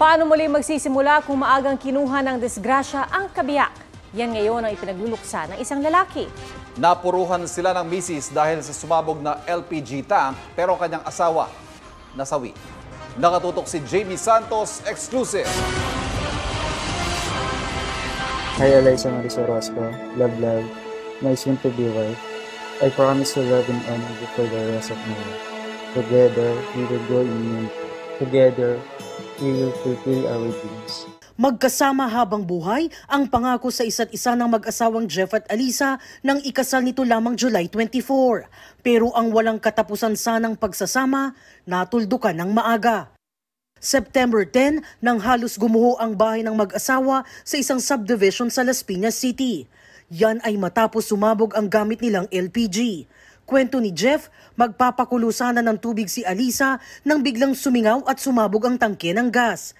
Paano muli magsisimula kung maagang kinuha ng disgrasya ang kabiyak? Yan ngayon ang ipinagluluksa ng isang lalaki. Napuruhan sila ng misis dahil sa sumabog na LPG tank pero kanyang asawa nasawi. Nakatutok si Jamie Santos, exclusive. Hi, Eliza Marisol Rosco. Love, love. My soon-to-be wife. I promise to love and honor you for the rest of my life. Together, we will go in unity. Together, we will fulfill our dreams. Magkasama habang buhay ang pangako sa isa't isa ng mag-asawang Jeff at Alisa nang ikasal nito lamang July 24. Pero ang walang katapusan sanang pagsasama, natuldukan ng maaga. September 10 nang halos gumuho ang bahay ng mag-asawa sa isang subdivision sa Las Piñas City. Yan ay matapos sumabog ang gamit nilang LPG. Kwento ni Jeff, magpapakulo sana ng tubig si Alisa nang biglang sumingaw at sumabog ang tangke ng gas.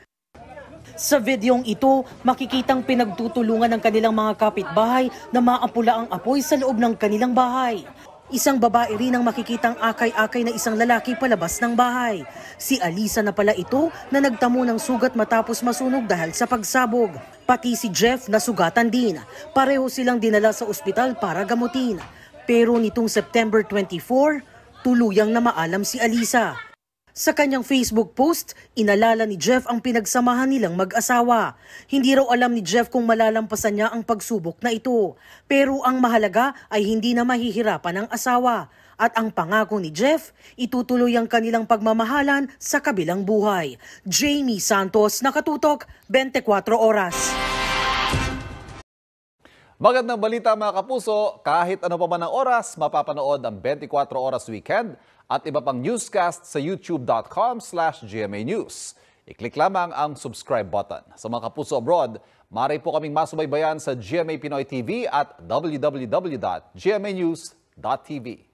Sa videong ito, makikitang pinagtutulungan ng kanilang mga kapitbahay na maapula ang apoy sa loob ng kanilang bahay. Isang babae rin ang makikitang akay-akay na isang lalaki palabas ng bahay. Si Alisa na pala ito na nagtamo ng sugat matapos masunog dahil sa pagsabog. Pati si Jeff na sugatan din. Pareho silang dinala sa ospital para gamutin. Pero nitong September 24, tuluyang na maalam si Alisa. Sa kanyang Facebook post, inalala ni Jeff ang pinagsamahan nilang mag-asawa. Hindi raw alam ni Jeff kung malalampasan niya ang pagsubok na ito. Pero ang mahalaga ay hindi na mahihirapan ang asawa. At ang pangako ni Jeff, itutuloy ang kanilang pagmamahalan sa kabilang buhay. Jamie Santos, Nakatutok, 24 Oras. Magandang balita mga kapuso, kahit ano pa man ang oras, mapapanood ang 24 Oras Weekend at iba pang newscast sa youtube.com slash GMA News. I-click lamang ang subscribe button. Sa mga kapuso abroad, maaari po kaming masubaybayan sa GMA Pinoy TV at www.gmanews.tv.